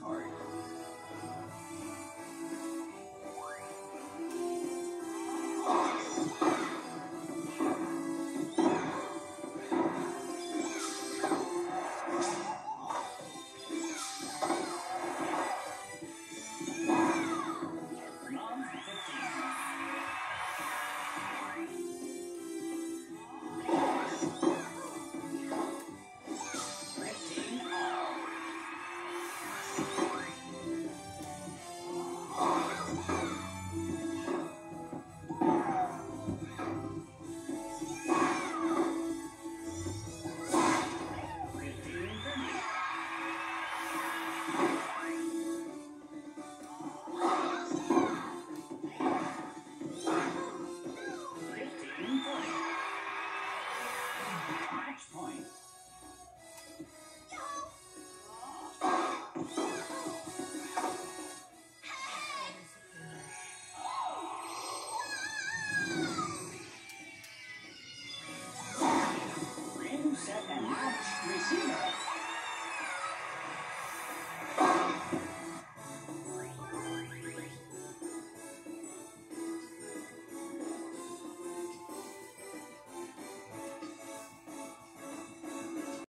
card.